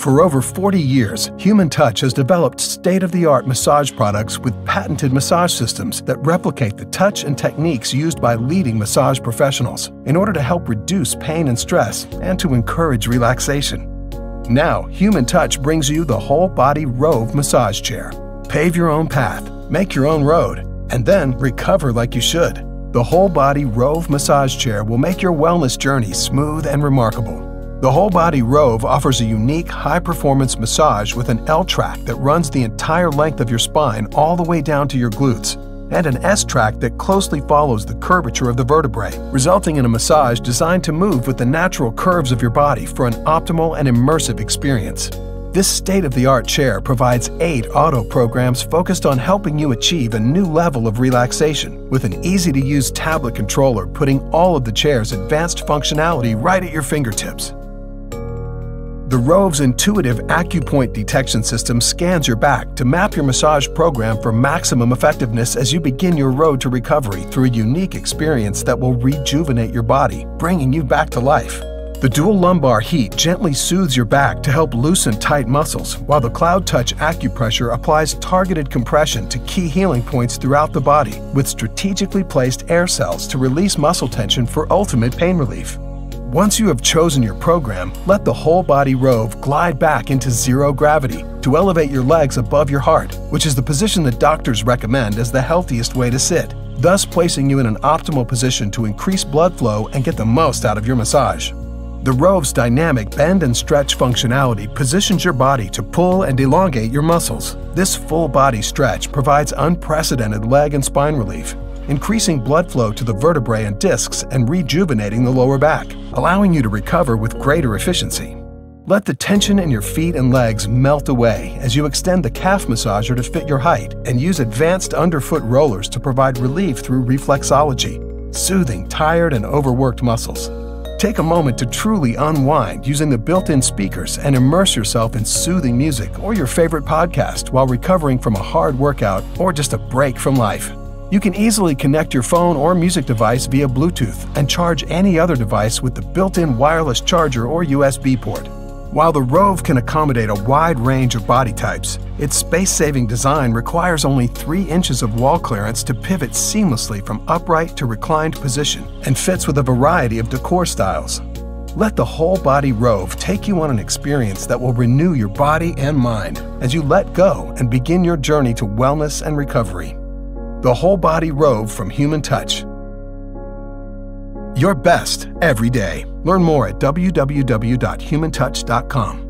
For over 40 years, Human Touch has developed state of the art massage products with patented massage systems that replicate the touch and techniques used by leading massage professionals in order to help reduce pain and stress and to encourage relaxation. Now, Human Touch brings you the whole body Rove massage chair. Pave your own path, make your own road, and then recover like you should. The whole body Rove massage chair will make your wellness journey smooth and remarkable. The Whole Body Rove offers a unique high-performance massage with an L-track that runs the entire length of your spine all the way down to your glutes, and an S-track that closely follows the curvature of the vertebrae, resulting in a massage designed to move with the natural curves of your body for an optimal and immersive experience. This state-of-the-art chair provides eight auto programs focused on helping you achieve a new level of relaxation, with an easy-to-use tablet controller putting all of the chair's advanced functionality right at your fingertips. The Rove's intuitive AcuPoint detection system scans your back to map your massage program for maximum effectiveness as you begin your road to recovery through a unique experience that will rejuvenate your body, bringing you back to life. The dual lumbar heat gently soothes your back to help loosen tight muscles, while the Cloud Touch acupressure applies targeted compression to key healing points throughout the body with strategically placed air cells to release muscle tension for ultimate pain relief. Once you have chosen your program, let the whole body Rove glide back into zero gravity to elevate your legs above your heart, which is the position that doctors recommend as the healthiest way to sit, thus placing you in an optimal position to increase blood flow and get the most out of your massage. The Rove's dynamic bend and stretch functionality positions your body to pull and elongate your muscles. This full body stretch provides unprecedented leg and spine relief, increasing blood flow to the vertebrae and discs and rejuvenating the lower back, allowing you to recover with greater efficiency. Let the tension in your feet and legs melt away as you extend the calf massager to fit your height and use advanced underfoot rollers to provide relief through reflexology, soothing tired and overworked muscles. Take a moment to truly unwind using the built-in speakers and immerse yourself in soothing music or your favorite podcast while recovering from a hard workout or just a break from life. You can easily connect your phone or music device via Bluetooth and charge any other device with the built-in wireless charger or USB port. While the Rove can accommodate a wide range of body types, its space-saving design requires only 3 inches of wall clearance to pivot seamlessly from upright to reclined position and fits with a variety of decor styles. Let the whole body Rove take you on an experience that will renew your body and mind as you let go and begin your journey to wellness and recovery. The whole body Rove from Human Touch. Your best every day. Learn more at www.humantouch.com.